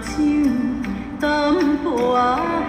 酒淡薄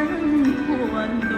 嗯好吧